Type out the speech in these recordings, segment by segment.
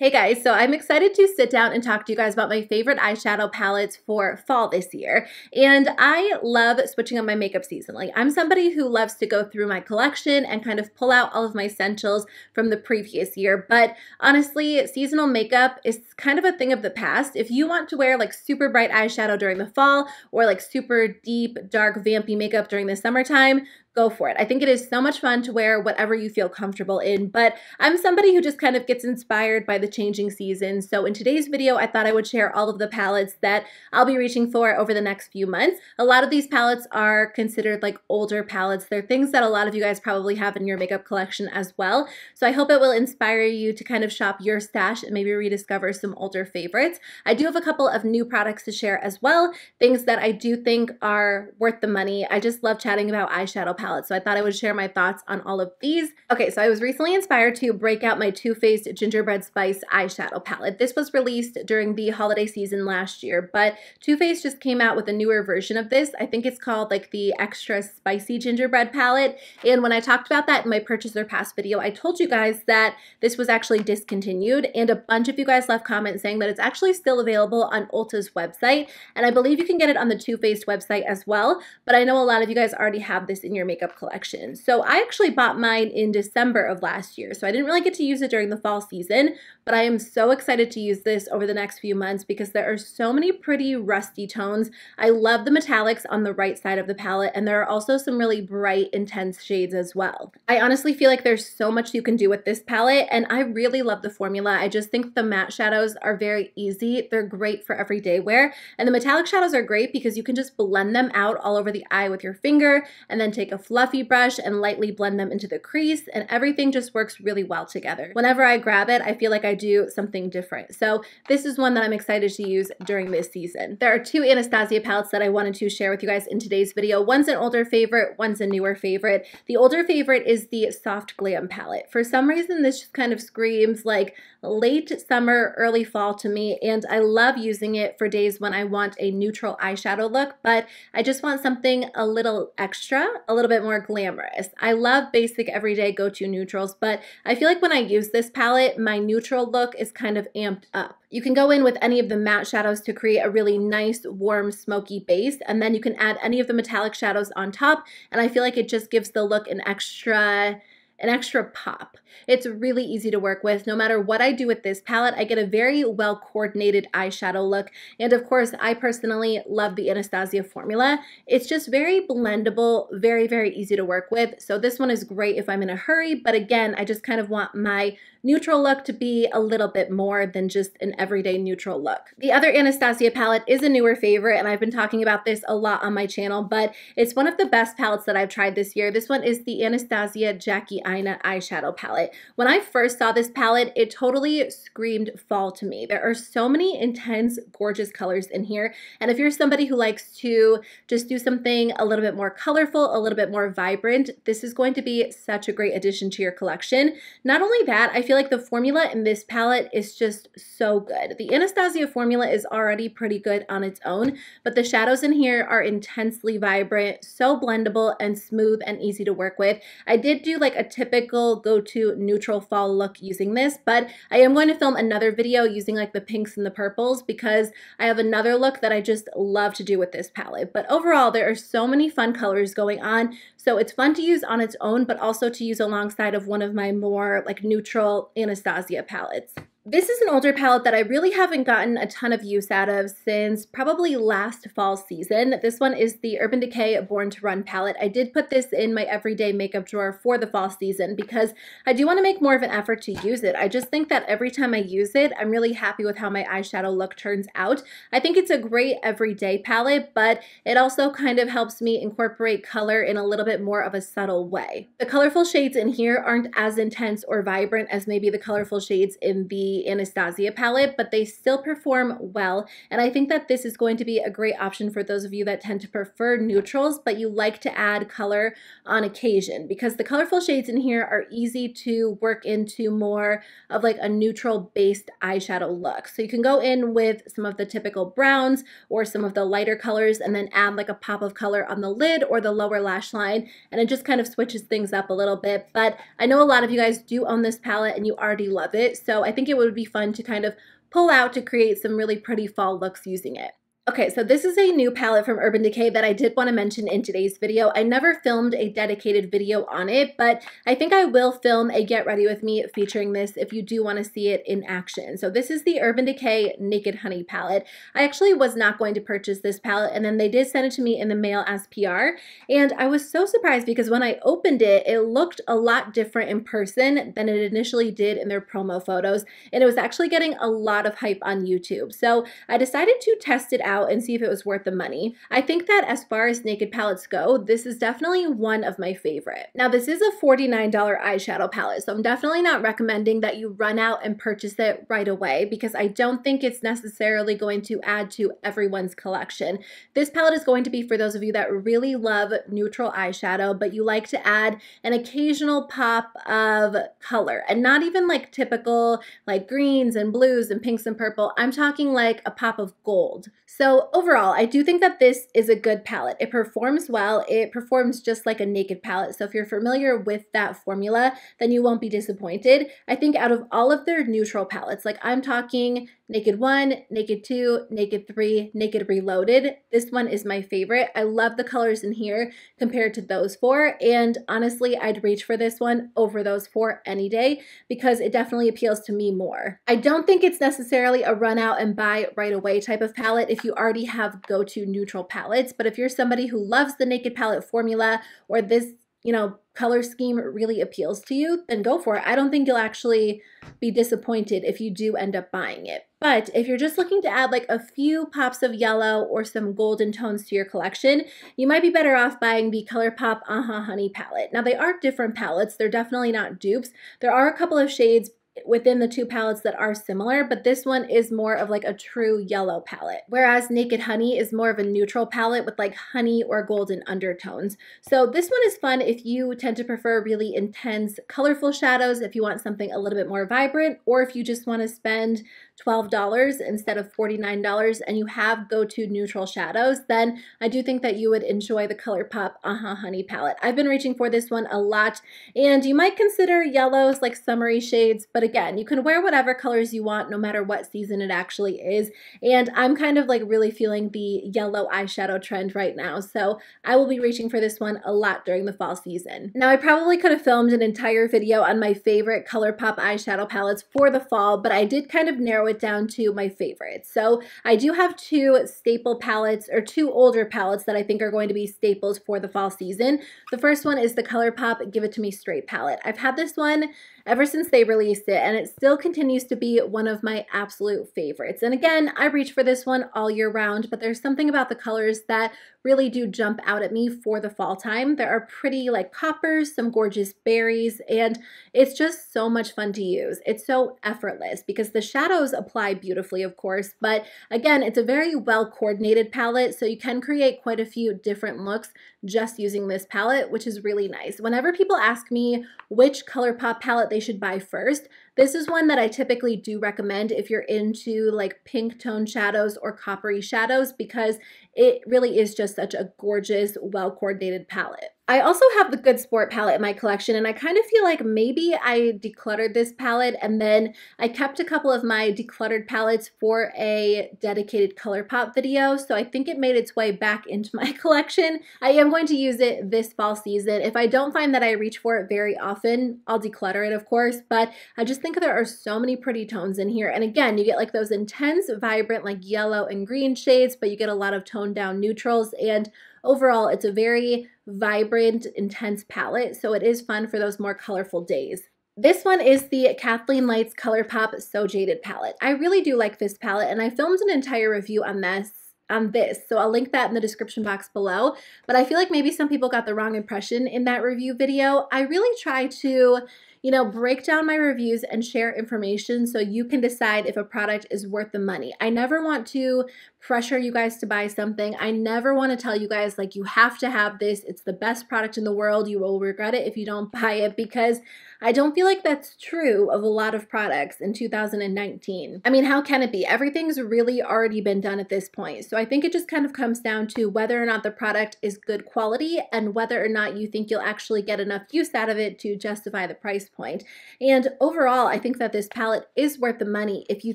Hey guys, so I'm excited to sit down and talk to you guys about my favorite eyeshadow palettes for fall this year. And I love switching up my makeup season. Like I'm somebody who loves to go through my collection and kind of pull out all of my essentials from the previous year. But honestly, seasonal makeup is kind of a thing of the past. If you want to wear like super bright eyeshadow during the fall or like super deep, dark, vampy makeup during the summertime, go for it. I think it is so much fun to wear whatever you feel comfortable in, but I'm somebody who just kind of gets inspired by the changing seasons. So in today's video, I thought I would share all of the palettes that I'll be reaching for over the next few months. A lot of these palettes are considered like older palettes. They're things that a lot of you guys probably have in your makeup collection as well. So I hope it will inspire you to kind of shop your stash and maybe rediscover some older favorites. I do have a couple of new products to share as well, things that I do think are worth the money. I just love chatting about eyeshadow palette. So I thought I would share my thoughts on all of these. Okay, so I was recently inspired to break out my Too Faced Gingerbread Spice eyeshadow palette. This was released during the holiday season last year, but Too Faced just came out with a newer version of this. I think it's called like the Extra Spicy Gingerbread Palette. And when I talked about that in my purchaser pass video, I told you guys that this was actually discontinued and a bunch of you guys left comments saying that it's actually still available on Ulta's website. And I believe you can get it on the Too Faced website as well, but I know a lot of you guys already have this in your makeup collection. So I actually bought mine in December of last year. So I didn't really get to use it during the fall season, but I am so excited to use this over the next few months because there are so many pretty rusty tones. I love the metallics on the right side of the palette, and there are also some really bright, intense shades as well. I honestly feel like there's so much you can do with this palette, and I really love the formula. I just think the matte shadows are very easy. They're great for everyday wear, and the metallic shadows are great because you can just blend them out all over the eye with your finger, and then take a fluffy brush and lightly blend them into the crease, and everything just works really well together. Whenever I grab it, I feel like I do something different. So this is one that I'm excited to use during this season. There are two Anastasia palettes that I wanted to share with you guys in today's video. One's an older favorite, one's a newer favorite. The older favorite is the Soft Glam palette. For some reason, this just kind of screams like late summer, early fall to me, and I love using it for days when I want a neutral eyeshadow look, but I just want something a little extra, a little bit more glamorous. I love basic everyday go-to neutrals, but I feel like when I use this palette, my neutral look is kind of amped up. You can go in with any of the matte shadows to create a really nice, warm, smoky base, and then you can add any of the metallic shadows on top, and I feel like it just gives the look an extra an extra pop. It's really easy to work with. No matter what I do with this palette, I get a very well coordinated eyeshadow look. And of course, I personally love the Anastasia formula. It's just very blendable, very, very easy to work with. So this one is great if I'm in a hurry, but again, I just kind of want my neutral look to be a little bit more than just an everyday neutral look. The other Anastasia palette is a newer favorite, and I've been talking about this a lot on my channel, but it's one of the best palettes that I've tried this year. This one is the Anastasia Jackie Aina eyeshadow palette. When I first saw this palette, it totally screamed fall to me. There are so many intense, gorgeous colors in here, and if you're somebody who likes to just do something a little bit more colorful, a little bit more vibrant, this is going to be such a great addition to your collection. Not only that, I feel like the formula in this palette is just so good. The Anastasia formula is already pretty good on its own, but the shadows in here are intensely vibrant, so blendable and smooth and easy to work with. I did do like a typical go-to neutral fall look using this, but I am going to film another video using like the pinks and the purples because I have another look that I just love to do with this palette. But overall, there are so many fun colors going on, so it's fun to use on its own, but also to use alongside of one of my more like neutral Anastasia palettes. This is an older palette that I really haven't gotten a ton of use out of since probably last fall season. This one is the Urban Decay Born to Run palette. I did put this in my everyday makeup drawer for the fall season because I do want to make more of an effort to use it. I just think that every time I use it, I'm really happy with how my eyeshadow look turns out. I think it's a great everyday palette, but it also kind of helps me incorporate color in a little bit more of a subtle way. The colorful shades in here aren't as intense or vibrant as maybe the colorful shades in the Anastasia palette, but they still perform well. And I think that this is going to be a great option for those of you that tend to prefer neutrals, but you like to add color on occasion because the colorful shades in here are easy to work into more of like a neutral based eyeshadow look. So you can go in with some of the typical browns or some of the lighter colors and then add like a pop of color on the lid or the lower lash line and it just kind of switches things up a little bit. But I know a lot of you guys do own this palette and you already love it. So I think it would be fun to kind of pull out to create some really pretty fall looks using it. Okay, so this is a new palette from Urban Decay that I did want to mention in today's video. I never filmed a dedicated video on it, but I think I will film a Get Ready With Me featuring this if you do want to see it in action. So this is the Urban Decay Naked Honey palette. I actually was not going to purchase this palette, and then they did send it to me in the mail as PR, and I was so surprised because when I opened it, it looked a lot different in person than it initially did in their promo photos, and it was actually getting a lot of hype on YouTube. So I decided to test it out out and see if it was worth the money. I think that as far as naked palettes go, this is definitely one of my favorite. Now this is a $49 eyeshadow palette, so I'm definitely not recommending that you run out and purchase it right away because I don't think it's necessarily going to add to everyone's collection. This palette is going to be for those of you that really love neutral eyeshadow, but you like to add an occasional pop of color and not even like typical like greens and blues and pinks and purple. I'm talking like a pop of gold. So overall, I do think that this is a good palette. It performs well. It performs just like a naked palette. So if you're familiar with that formula, then you won't be disappointed. I think out of all of their neutral palettes, like I'm talking Naked 1, Naked 2, Naked 3, Naked Reloaded. This one is my favorite. I love the colors in here compared to those four. And honestly, I'd reach for this one over those four any day because it definitely appeals to me more. I don't think it's necessarily a run out and buy right away type of palette if you already have go-to neutral palettes. But if you're somebody who loves the Naked Palette formula or this you know, color scheme really appeals to you, then go for it. I don't think you'll actually be disappointed if you do end up buying it. But if you're just looking to add like a few pops of yellow or some golden tones to your collection, you might be better off buying the ColourPop Uh-Huh Honey palette. Now they are different palettes, they're definitely not dupes. There are a couple of shades within the two palettes that are similar, but this one is more of like a true yellow palette. Whereas Naked Honey is more of a neutral palette with like honey or golden undertones. So this one is fun if you tend to prefer really intense, colorful shadows, if you want something a little bit more vibrant, or if you just want to spend $12 instead of $49 and you have go-to neutral shadows, then I do think that you would enjoy the ColourPop Uh-Huh Honey palette. I've been reaching for this one a lot and you might consider yellows like summery shades, but again, you can wear whatever colors you want no matter what season it actually is. And I'm kind of like really feeling the yellow eyeshadow trend right now. So I will be reaching for this one a lot during the fall season. Now I probably could have filmed an entire video on my favorite ColourPop eyeshadow palettes for the fall, but I did kind of narrow it down to my favorites. So I do have two staple palettes or two older palettes that I think are going to be staples for the fall season. The first one is the ColourPop Give It To Me Straight palette. I've had this one ever since they released it, and it still continues to be one of my absolute favorites. And again, I reach for this one all year round, but there's something about the colors that really do jump out at me for the fall time. There are pretty like coppers, some gorgeous berries, and it's just so much fun to use. It's so effortless because the shadows apply beautifully, of course, but again, it's a very well coordinated palette, so you can create quite a few different looks just using this palette, which is really nice. Whenever people ask me which ColourPop palette they should buy first, this is one that I typically do recommend if you're into like pink tone shadows or coppery shadows because it really is just such a gorgeous, well coordinated palette. I also have the Good Sport palette in my collection, and I kind of feel like maybe I decluttered this palette, and then I kept a couple of my decluttered palettes for a dedicated ColourPop video, so I think it made its way back into my collection. I am going to use it this fall season. If I don't find that I reach for it very often, I'll declutter it, of course, but I just think there are so many pretty tones in here, and again, you get like those intense, vibrant, like yellow and green shades, but you get a lot of toned down neutrals, and Overall, it's a very vibrant, intense palette, so it is fun for those more colorful days. This one is the Kathleen Lights ColourPop So Jaded palette. I really do like this palette, and I filmed an entire review on this on this. So I'll link that in the description box below. But I feel like maybe some people got the wrong impression in that review video. I really try to you know, break down my reviews and share information so you can decide if a product is worth the money. I never want to pressure you guys to buy something. I never want to tell you guys, like, you have to have this. It's the best product in the world. You will regret it if you don't buy it because I don't feel like that's true of a lot of products in 2019. I mean, how can it be? Everything's really already been done at this point. So I think it just kind of comes down to whether or not the product is good quality and whether or not you think you'll actually get enough use out of it to justify the price point. And overall, I think that this palette is worth the money if you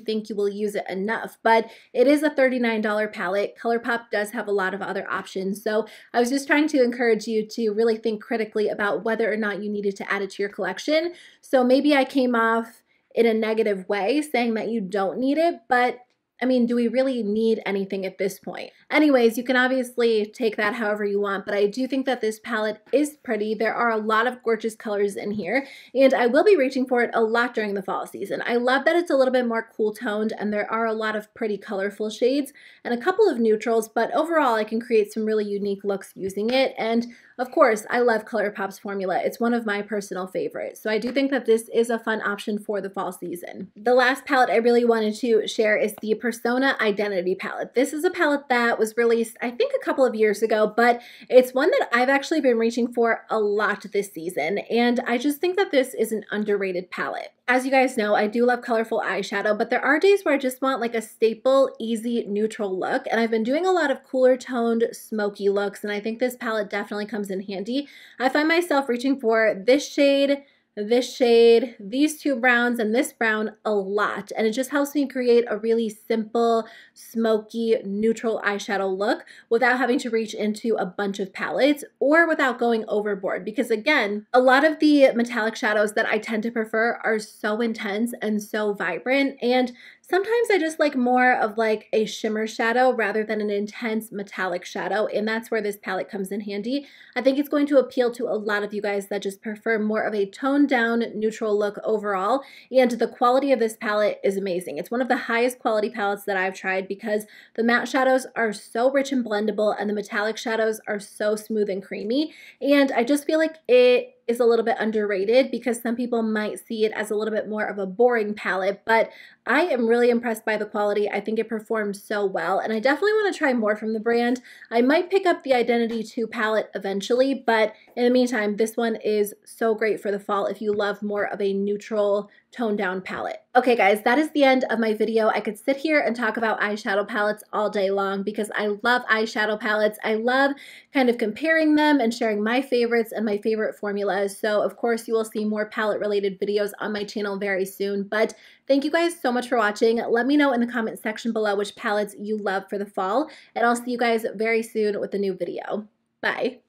think you will use it enough, but it is a $39 palette. ColourPop does have a lot of other options. So I was just trying to encourage you to really think critically about whether or not you needed to add it to your collection so maybe I came off in a negative way saying that you don't need it, but I mean, do we really need anything at this point? Anyways, you can obviously take that however you want, but I do think that this palette is pretty. There are a lot of gorgeous colors in here, and I will be reaching for it a lot during the fall season. I love that it's a little bit more cool toned, and there are a lot of pretty colorful shades and a couple of neutrals, but overall I can create some really unique looks using it, and of course, I love ColourPop's formula. It's one of my personal favorites. So I do think that this is a fun option for the fall season. The last palette I really wanted to share is the Persona Identity palette. This is a palette that was released, I think, a couple of years ago, but it's one that I've actually been reaching for a lot this season. And I just think that this is an underrated palette. As you guys know, I do love colorful eyeshadow, but there are days where I just want like a staple, easy, neutral look. And I've been doing a lot of cooler toned, smoky looks, and I think this palette definitely comes in handy. I find myself reaching for this shade, this shade, these two browns, and this brown a lot. And it just helps me create a really simple, smoky, neutral eyeshadow look without having to reach into a bunch of palettes or without going overboard. Because again, a lot of the metallic shadows that I tend to prefer are so intense and so vibrant. And Sometimes I just like more of like a shimmer shadow rather than an intense metallic shadow, and that's where this palette comes in handy. I think it's going to appeal to a lot of you guys that just prefer more of a toned down neutral look overall, and the quality of this palette is amazing. It's one of the highest quality palettes that I've tried because the matte shadows are so rich and blendable and the metallic shadows are so smooth and creamy, and I just feel like it is a little bit underrated because some people might see it as a little bit more of a boring palette, but I am really impressed by the quality. I think it performs so well, and I definitely want to try more from the brand. I might pick up the Identity 2 palette eventually, but in the meantime, this one is so great for the fall if you love more of a neutral toned down palette. Okay guys, that is the end of my video. I could sit here and talk about eyeshadow palettes all day long because I love eyeshadow palettes. I love kind of comparing them and sharing my favorites and my favorite formulas. So of course you will see more palette related videos on my channel very soon. But thank you guys so much for watching. Let me know in the comment section below which palettes you love for the fall. And I'll see you guys very soon with a new video. Bye.